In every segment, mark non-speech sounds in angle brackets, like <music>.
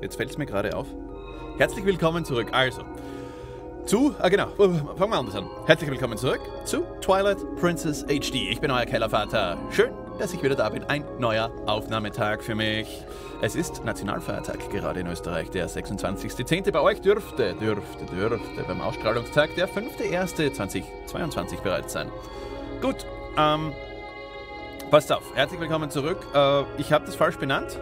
Jetzt fällt es mir gerade auf. Herzlich willkommen zurück. Also, zu, ah genau, fangen wir anders an. Herzlich willkommen zurück zu Twilight Princess HD. Ich bin euer Kellervater. Schön, dass ich wieder da bin. Ein neuer Aufnahmetag für mich. Es ist Nationalfeiertag gerade in Österreich, der 26.10. Bei euch dürfte, dürfte, dürfte beim Ausstrahlungstag der 5.1.2022 bereits sein. Gut, ähm, passt auf. Herzlich willkommen zurück. Äh, ich habe das falsch benannt.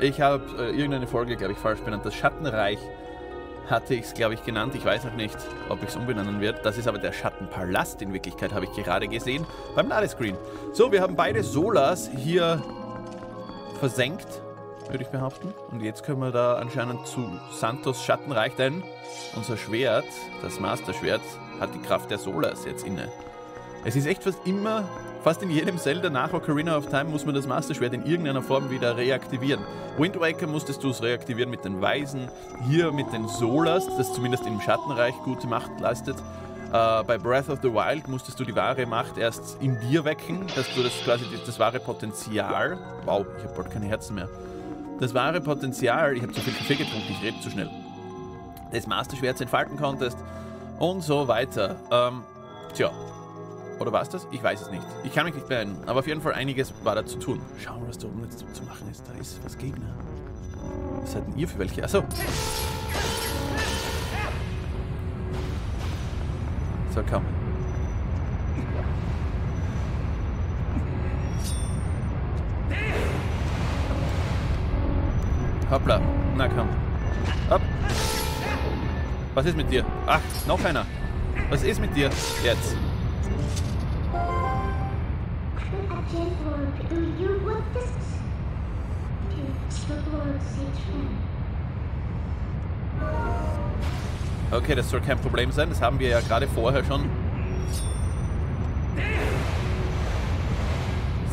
Ich habe äh, irgendeine Folge, glaube ich, falsch benannt. Das Schattenreich hatte ich es, glaube ich, genannt. Ich weiß noch nicht, ob ich es umbenennen werde. Das ist aber der Schattenpalast in Wirklichkeit, habe ich gerade gesehen beim Ladescreen. So, wir haben beide Solas hier versenkt, würde ich behaupten. Und jetzt können wir da anscheinend zu Santos Schattenreich, denn unser Schwert, das Master-Schwert, hat die Kraft der Solas jetzt inne. Es ist echt fast immer, fast in jedem Zelda nach Ocarina of Time muss man das Master-Schwert in irgendeiner Form wieder reaktivieren. Wind Waker musstest du es reaktivieren mit den Weisen, hier mit den Solas, das zumindest im Schattenreich gute Macht leistet. Uh, bei Breath of the Wild musstest du die wahre Macht erst in dir wecken, dass du das quasi das, wahre Potenzial. Wow, ich habe bald keine Herzen mehr. Das wahre Potenzial, ich habe zu viel Kaffee getrunken, ich rede zu schnell. Des Master-Schwerts entfalten konntest und so weiter. Ähm, tja, oder war es das? Ich weiß es nicht. Ich kann mich nicht beeilen. Aber auf jeden Fall einiges war da zu tun. Schauen wir, was da oben jetzt zu machen ist. Da ist was Gegner. Was seid denn ihr für welche? Achso. So, komm. Hoppla. Na komm. Hopp. Was ist mit dir? Ach, noch einer. Was ist mit dir jetzt? Okay, das soll kein Problem sein. Das haben wir ja gerade vorher schon.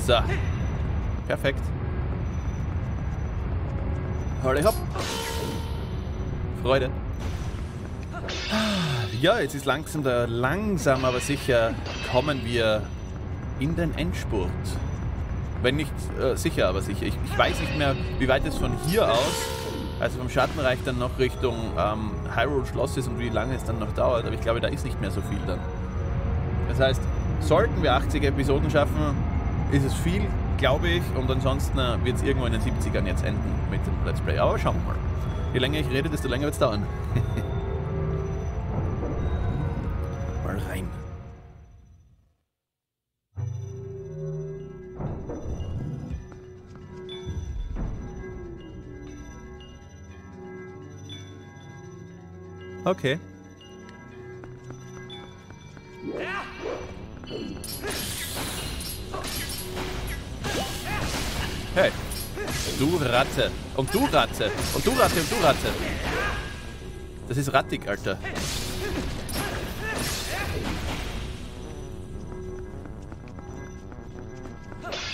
So. Perfekt. Holly hopp. Freude. Ja, jetzt ist langsam, da, langsam aber sicher kommen wir in den Endspurt. Wenn nicht äh, sicher, aber sicher. Ich, ich, weiß nicht mehr, wie weit es von hier aus, also vom Schattenreich dann noch Richtung ähm, Hyrule Schloss ist und wie lange es dann noch dauert. Aber ich glaube, da ist nicht mehr so viel dann. Das heißt, sollten wir 80 Episoden schaffen, ist es viel, glaube ich. Und ansonsten äh, wird es irgendwo in den 70ern jetzt enden mit dem Let's Play. Aber schauen wir mal. Je länger ich rede, desto länger wird es dauern. <laughs> mal rein. Okay. Hey. Du Ratte. Und du Ratte. Und du Ratte und du Ratte. Das ist rattig, Alter.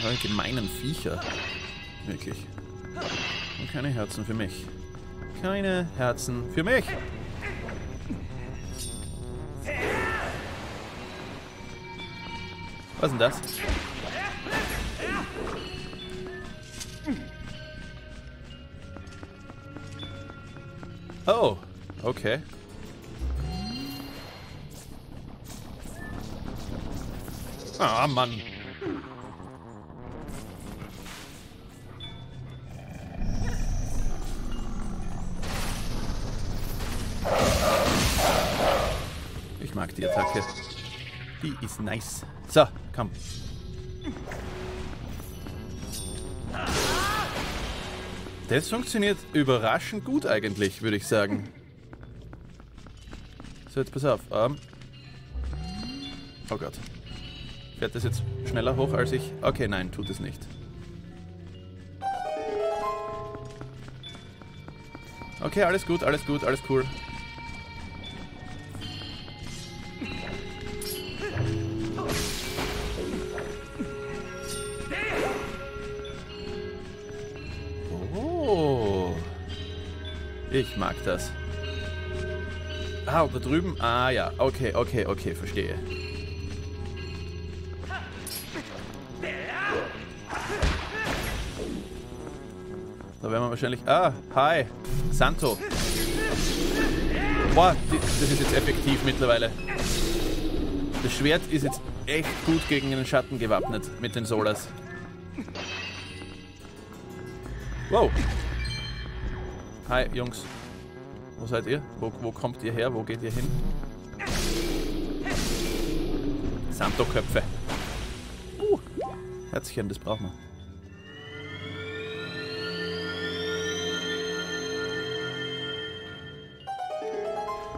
Oh, gemeinen Viecher. Wirklich. Und keine Herzen für mich. Keine Herzen für mich. Was ist denn das? Oh, okay. Ah, Mann. Die Attacke. Die ist nice. So, komm. Das funktioniert überraschend gut eigentlich, würde ich sagen. So, jetzt pass auf. Ähm oh Gott. Fährt das jetzt schneller hoch als ich? Okay, nein, tut es nicht. Okay, alles gut, alles gut, alles cool. Ich mag das. Ah, da drüben? Ah ja, okay, okay, okay, verstehe. Da werden wir wahrscheinlich... Ah, hi. Santo. Boah, das ist jetzt effektiv mittlerweile. Das Schwert ist jetzt echt gut gegen den Schatten gewappnet mit den Solas. Wow. Hi, Jungs. Wo seid ihr? Wo, wo kommt ihr her? Wo geht ihr hin? Santo-Köpfe. Uh, Herzchen, das brauchen wir.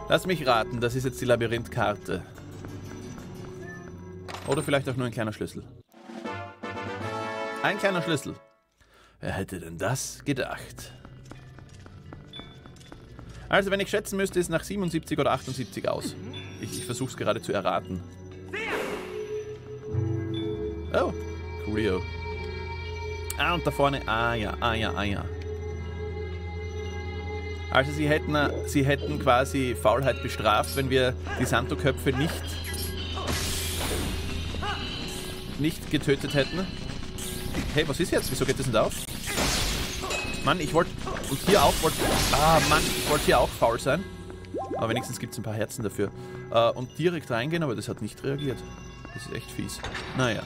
Lass mich raten, das ist jetzt die Labyrinthkarte. Oder vielleicht auch nur ein kleiner Schlüssel. Ein kleiner Schlüssel. Wer hätte denn das gedacht? Also, wenn ich schätzen müsste, ist nach 77 oder 78 aus. Ich, ich versuche es gerade zu erraten. Oh, Coolio. Ah, und da vorne. Ah ja, ah ja, ah ja. Also sie hätten, äh, sie hätten quasi Faulheit bestraft, wenn wir die Santo-Köpfe nicht, nicht getötet hätten. Hey, was ist jetzt? Wieso geht das nicht auf? Mann, ich wollte... Und hier auch wollte... Ah, Mann, ich wollte hier auch faul sein. Aber wenigstens gibt es ein paar Herzen dafür. Äh, und direkt reingehen, aber das hat nicht reagiert. Das ist echt fies. Naja.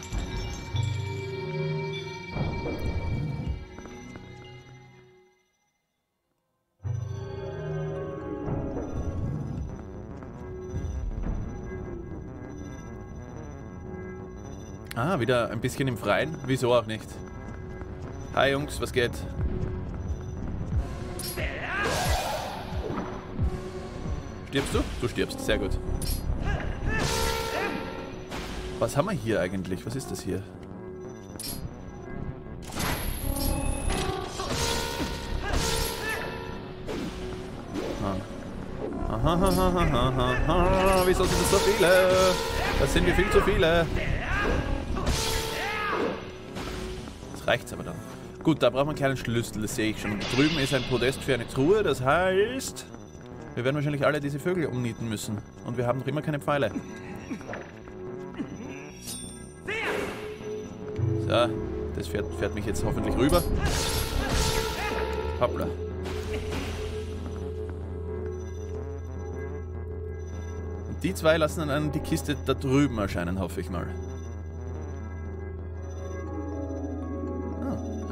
Ah, wieder ein bisschen im Freien. Wieso auch nicht? Hi Jungs, was geht? Stirbst du? Du stirbst, sehr gut. Was haben wir hier eigentlich? Was ist das hier? Ah. <laughs> Wieso sind es so viele? Das sind wir viel zu viele. Das reicht's aber dann. Gut, da braucht man keinen Schlüssel, das sehe ich schon. Drüben ist ein Podest für eine Truhe, das heißt... Wir werden wahrscheinlich alle diese Vögel umnieten müssen. Und wir haben noch immer keine Pfeile. So, das fährt, fährt mich jetzt hoffentlich rüber. Hoppla. Und die zwei lassen dann die Kiste da drüben erscheinen, hoffe ich mal.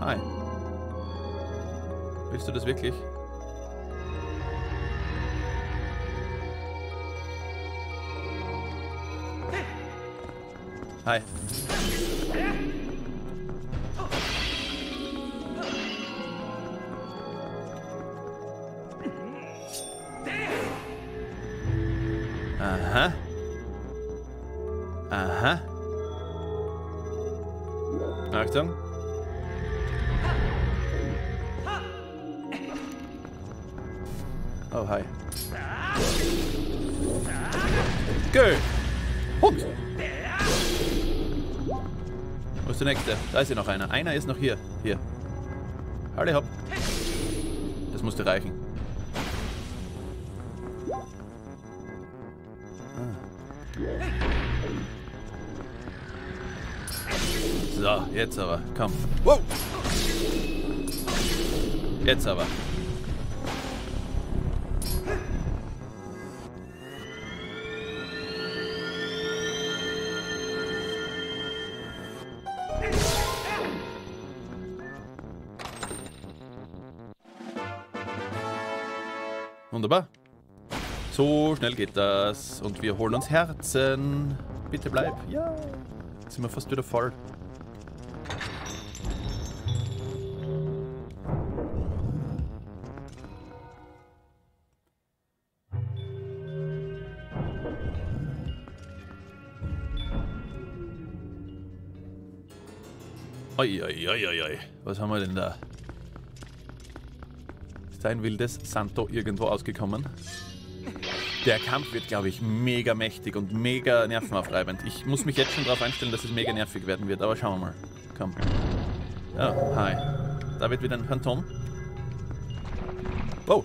Ah, hi. Willst du das wirklich? Hai Aha Der nächste? Da ist ja noch einer. Einer ist noch hier. Hier. Halle hopp. Das musste reichen. So, jetzt aber. Komm. Wow. Jetzt aber. So schnell geht das. Und wir holen uns Herzen. Bitte bleib. Ja. Jetzt sind wir fast wieder voll. Oi. Was haben wir denn da? Ist da ein wildes Santo irgendwo ausgekommen? Der Kampf wird, glaube ich, mega mächtig und mega nervenaufreibend. Ich muss mich jetzt schon darauf einstellen, dass es mega nervig werden wird, aber schauen wir mal. Komm. Ja, hi. Da wird wieder ein Phantom. Wow.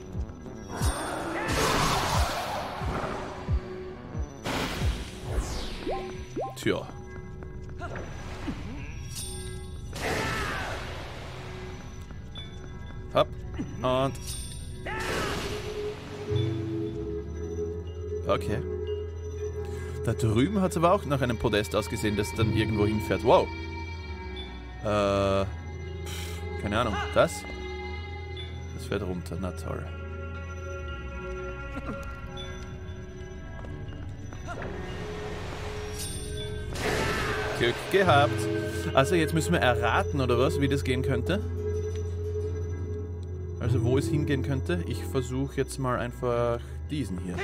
Tja. Und... Okay. Da drüben hat es aber auch nach einem Podest ausgesehen, das dann irgendwo hinfährt. Wow. Äh... Pff, keine Ahnung. Das? Das fährt runter. Na toll. Glück gehabt. Also jetzt müssen wir erraten, oder was, wie das gehen könnte. Also wo es hingehen könnte. Ich versuche jetzt mal einfach diesen hier.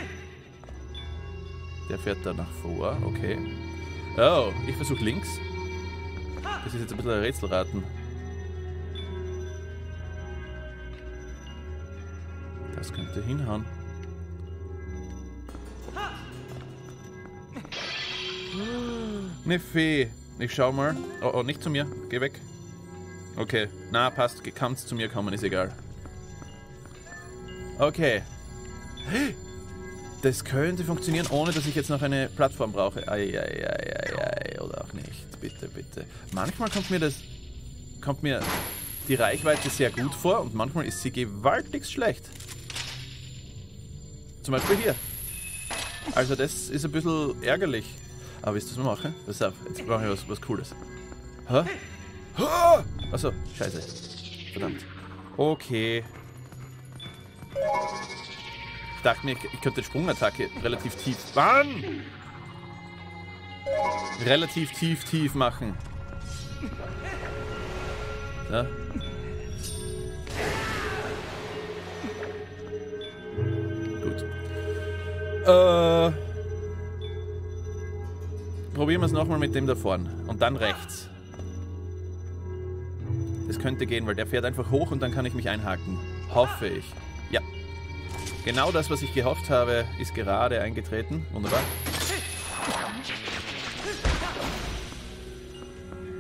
Der fährt da nach vor, okay. Oh, ich versuche links. Das ist jetzt ein bisschen ein Rätselraten. Das könnte hinhauen. Eine Fee. Ich schau mal. Oh, oh, nicht zu mir. Geh weg. Okay. Na, passt. Kannst zu mir kommen, ist egal. Okay. Das könnte funktionieren, ohne dass ich jetzt noch eine Plattform brauche. Eieieiei, oder auch nicht. Bitte, bitte. Manchmal kommt mir das... kommt mir die Reichweite sehr gut vor und manchmal ist sie gewaltig schlecht. Zum Beispiel hier. Also das ist ein bisschen ärgerlich. Aber wisst ihr, was wir machen? Pass auf, jetzt mache ich was, was Cooles. Hä? Achso, scheiße. Verdammt. Okay. Ich dachte mir, ich könnte Sprungattacke relativ tief... Mann! Relativ tief, tief machen. So. Gut. Äh probieren wir es nochmal mit dem da vorne. Und dann rechts. Das könnte gehen, weil der fährt einfach hoch und dann kann ich mich einhaken. Hoffe ich. Genau das, was ich gehofft habe, ist gerade eingetreten. Wunderbar.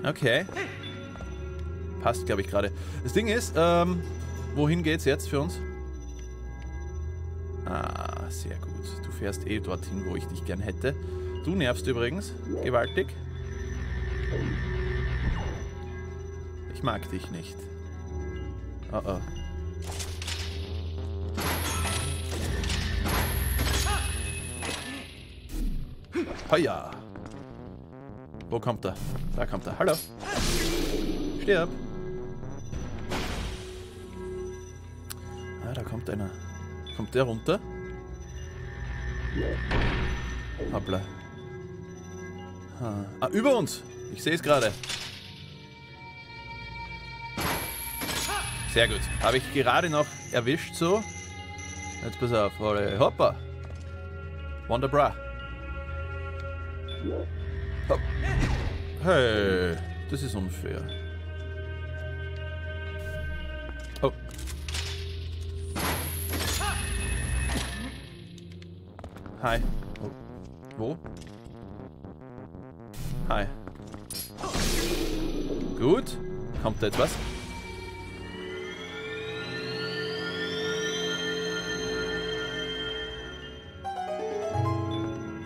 Okay. Passt, glaube ich, gerade. Das Ding ist, ähm, wohin geht's jetzt für uns? Ah, sehr gut. Du fährst eh dorthin, wo ich dich gern hätte. Du nervst übrigens gewaltig. Ich mag dich nicht. Oh oh. Hoja. Wo kommt er? Da kommt er. Hallo. Stirb. Ah, da kommt einer. Kommt der runter? Hoppla. Ah, über uns. Ich sehe es gerade. Sehr gut. Habe ich gerade noch erwischt so. Jetzt pass auf. Hoppa. Wonderbra. Hopp. Hey, das ist unfair. Oh. Hi. Wo? Hi. Gut. Kommt da jetzt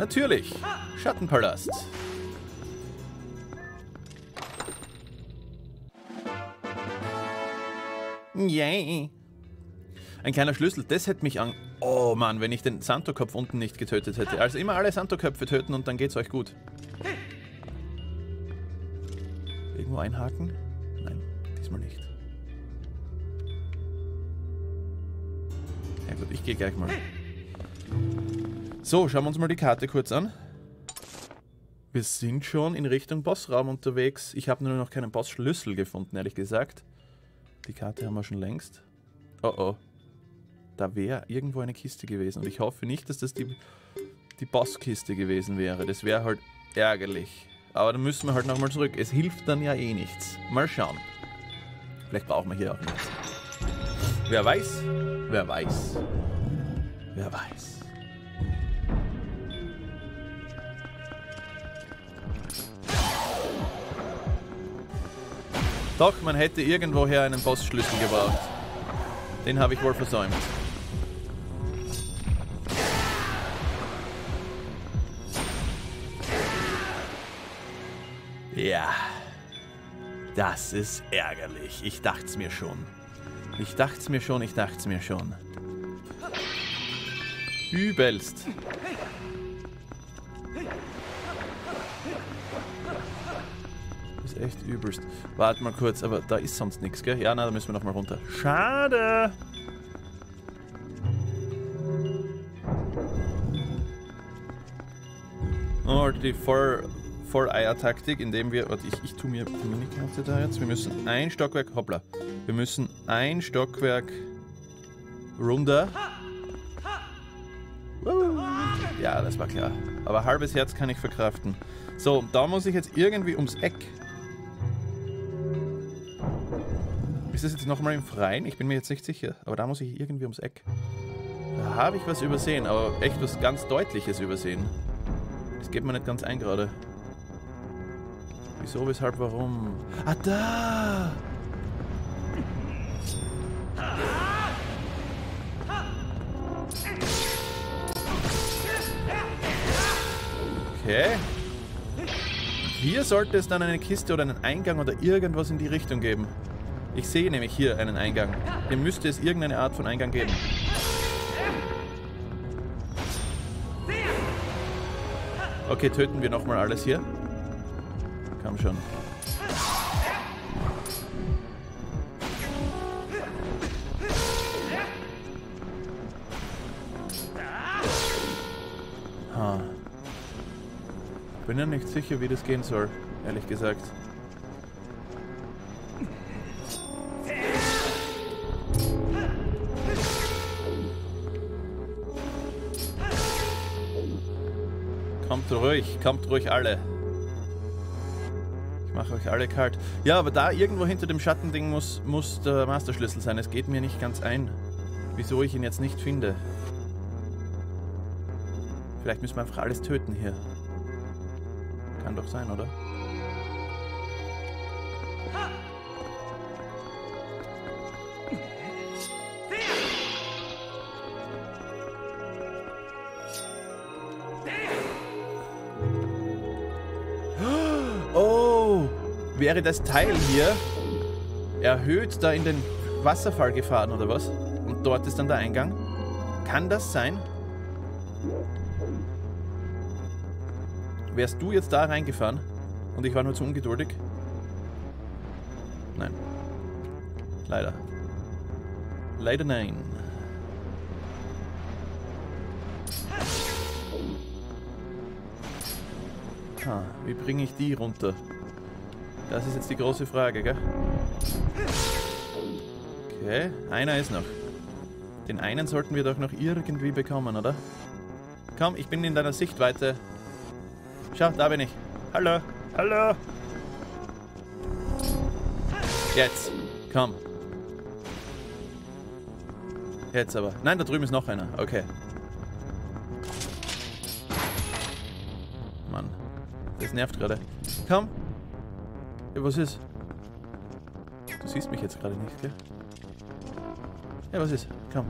Natürlich. Schattenpalast. Yay. Ein kleiner Schlüssel, das hätte mich an... Oh Mann, wenn ich den Santo-Kopf unten nicht getötet hätte. Also immer alle Santo-Köpfe töten und dann geht's euch gut. Irgendwo einhaken? Nein, diesmal nicht. Ja gut, ich gehe gleich mal. So, schauen wir uns mal die Karte kurz an. Wir sind schon in Richtung Bossraum unterwegs. Ich habe nur noch keinen Bossschlüssel gefunden, ehrlich gesagt. Die Karte haben wir schon längst. Oh oh. Da wäre irgendwo eine Kiste gewesen. Und ich hoffe nicht, dass das die, die Bosskiste gewesen wäre. Das wäre halt ärgerlich. Aber dann müssen wir halt nochmal zurück. Es hilft dann ja eh nichts. Mal schauen. Vielleicht brauchen wir hier auch nichts. Wer weiß? Wer weiß? Wer weiß? Doch, man hätte irgendwoher einen Bossschlüssel gebraucht. Den habe ich wohl versäumt. Ja, das ist ärgerlich. Ich dachte es mir schon. Ich dachte mir schon, ich dachte mir schon. Übelst. Echt übelst. Warte mal kurz, aber da ist sonst nichts, gell? Ja, na, da müssen wir nochmal runter. Schade. Oh, die Voll, Volleier-Taktik, indem wir... Warte, ich, ich tue mir die Minikarte da jetzt. Wir müssen ein Stockwerk... Hoppla. Wir müssen ein Stockwerk runter. Ja, das war klar. Aber halbes Herz kann ich verkraften. So, da muss ich jetzt irgendwie ums Eck. Ist das jetzt nochmal im Freien? Ich bin mir jetzt nicht sicher. Aber da muss ich irgendwie ums Eck. Da habe ich was übersehen, aber echt was ganz Deutliches übersehen. Das geht mir nicht ganz ein gerade. Wieso, weshalb, warum? Ah, da! Okay. Hier sollte es dann eine Kiste oder einen Eingang oder irgendwas in die Richtung geben. Ich sehe nämlich hier einen Eingang. Hier müsste es irgendeine Art von Eingang geben. Okay, töten wir nochmal alles hier. Komm schon. Bin ja nicht sicher, wie das gehen soll, ehrlich gesagt. Ruhig, kommt ruhig alle. Ich mache euch alle kalt. Ja, aber da irgendwo hinter dem Schattending muss, muss der Masterschlüssel sein. Es geht mir nicht ganz ein, wieso ich ihn jetzt nicht finde. Vielleicht müssen wir einfach alles töten hier. Kann doch sein, oder? Oh, wäre das Teil hier erhöht da in den Wasserfall gefahren oder was? Und dort ist dann der Eingang? Kann das sein? Wärst du jetzt da reingefahren und ich war nur zu ungeduldig? Nein. Leider. Leider nein. Ha, wie bringe ich die runter? Das ist jetzt die große Frage, gell? Okay, einer ist noch. Den einen sollten wir doch noch irgendwie bekommen, oder? Komm, ich bin in deiner Sichtweite. Schau, da bin ich. Hallo, hallo. Jetzt, komm. Jetzt aber. Nein, da drüben ist noch einer. Okay. Mann. Das nervt gerade. Komm. Ja, was ist? Du siehst mich jetzt gerade nicht, gell? Ja, was ist? Komm.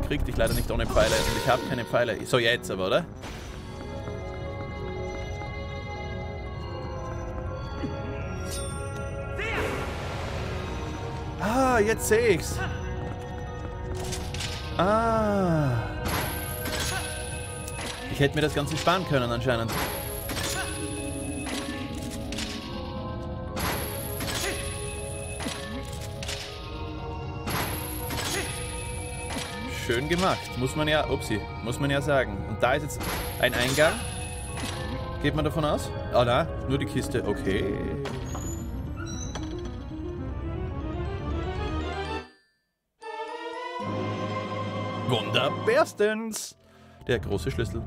Ich krieg dich leider nicht ohne Pfeile und ich habe keine Pfeile. So, jetzt aber, oder? Ah, jetzt sehe ich's. Ah. Ich hätte mir das Ganze sparen können anscheinend. Schön gemacht. Muss man ja, upsi, muss man ja sagen. Und da ist jetzt ein Eingang. Geht man davon aus? Ah, da, nur die Kiste. Okay. Wunderbärstens. Der große Schlüssel.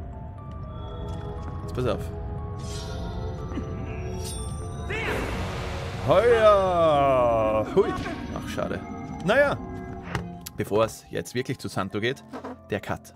Jetzt pass auf. Heuer! Hui. Ach, schade. Naja, bevor es jetzt wirklich zu Santo geht, der Cut.